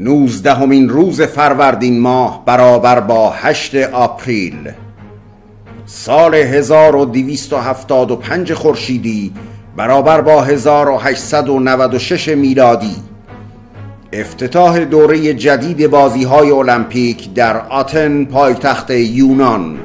نوزدهمین روز فروردین ماه برابر با هشت آپریل. سال 1275 خورشیدی برابر با 1896 میلادی. افتتاح دوره جدید بازی های المپیک در آتن پایتخت یونان.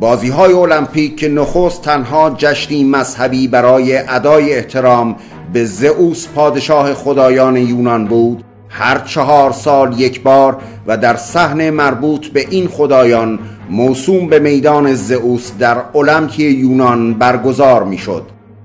بازی های المپیک که نخست تنها جشنی مذهبی برای ادای احترام به زئوس پادشاه خدایان یونان بود هر چهار سال یک بار و در صحن مربوط به این خدایان موسوم به میدان زئوس در المپی یونان برگزار می‌شد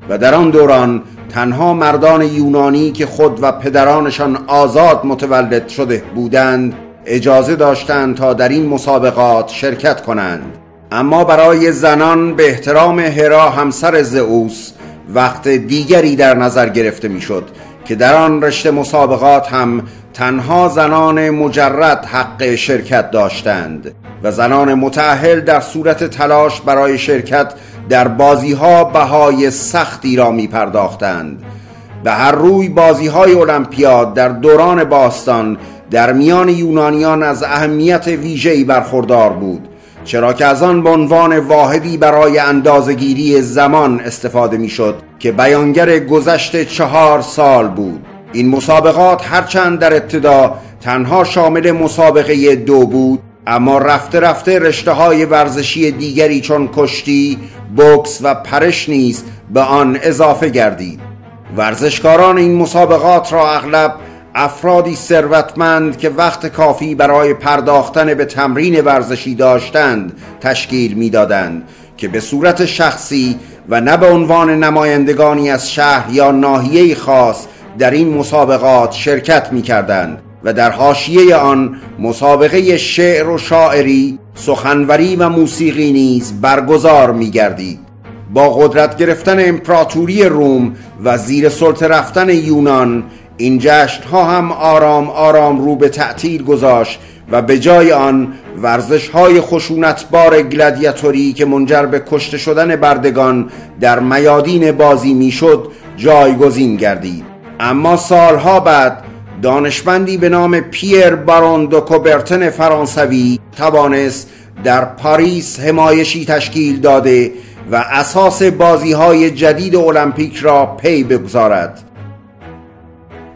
و در آن دوران تنها مردان یونانی که خود و پدرانشان آزاد متولد شده بودند اجازه داشتند تا در این مسابقات شرکت کنند. اما برای زنان به احترام هرا همسر زئوس وقت دیگری در نظر گرفته می‌شد که در آن رشته مسابقات هم تنها زنان مجرد حق شرکت داشتند و زنان متعهل در صورت تلاش برای شرکت در بازی ها بهای سختی را می پرداختند به هر روی بازی های المپیاد در دوران باستان در میان یونانیان از اهمیت ویژه‌ای برخوردار بود چرا که از آن به عنوان واحدی برای اندازگیری زمان استفاده می‌شد. که بیانگر گذشت چهار سال بود. این مسابقات هرچند در ابتدا تنها شامل مسابقه دو بود اما رفته رفته رشته های ورزشی دیگری چون کشتی، بوکس و پرش نیز به آن اضافه گردید. ورزشکاران این مسابقات را اغلب افرادی ثروتمند که وقت کافی برای پرداختن به تمرین ورزشی داشتند تشکیل می‌دادند که به صورت شخصی و نه به عنوان نمایندگانی از شهر یا ناحیه خاص در این مسابقات شرکت می کردند و در حاشیه آن مسابقه شعر و شاعری، سخنوری و موسیقی نیز برگزار می گردید. با قدرت گرفتن امپراتوری روم و زیر سلطه رفتن یونان این جشن ها هم آرام آرام رو به تعطیل گذاشت و به جای آن ورزش های خشونتبار گلادیاتوری که منجر به کشته شدن بردگان در میادین بازی می‌شد جایگزین گردید. اما سالها بعد دانشمندی به نام پیر بارون دو کوبرتن فرانسوی توانست در پاریس همایشی تشکیل داده و اساس بازی های جدید المپیک را پی بگذارد.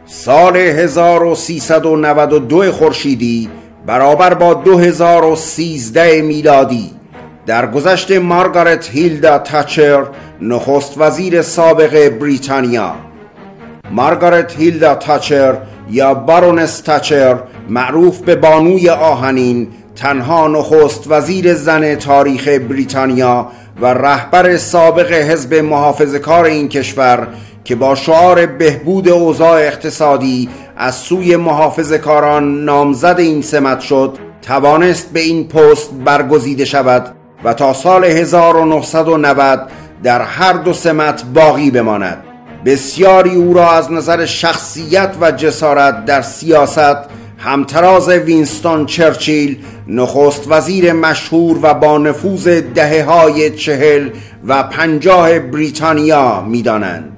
سال 1392 خورشیدی برابر با 2013 میلادی. در گذشت مارگارت هیلدا تاچر نخست وزیر سابق بریتانیا. مارگارت هیلدا تاچر یا بارونس تاچر معروف به بانوی آهنین تنها نخست وزیر زن تاریخ بریتانیا و رهبر سابق حزب محافظ کار این کشور که با شعار بهبود اوضاع اقتصادی از سوی محافظ کاران نامزد این سمت شد توانست به این پست برگزیده شود و تا سال 1990 در هر دو سمت باقی بماند. بسیاری او را از نظر شخصیت و جسارت در سیاست همتراز وینستون چرچیل نخست وزیر مشهور و با نفوذ دهه های چهل و پنجاه بریتانیا می‌دانند.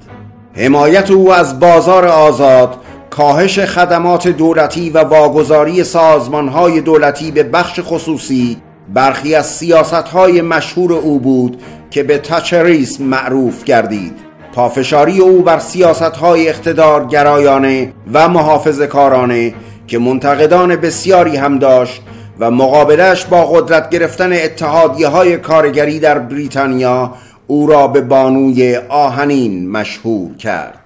حمایت او از بازار آزاد کاهش خدمات دولتی و واگذاری های دولتی به بخش خصوصی برخی از سیاست های مشهور او بود که به تاچریسم معروف گردید. پافشاری او بر سیاست های اقتدار گرایانه و محافظ کارانه که منتقدان بسیاری هم داشت و مقابلش با قدرت گرفتن اتحادیه های کارگری در بریتانیا او را به بانوی آهنین مشهور کرد.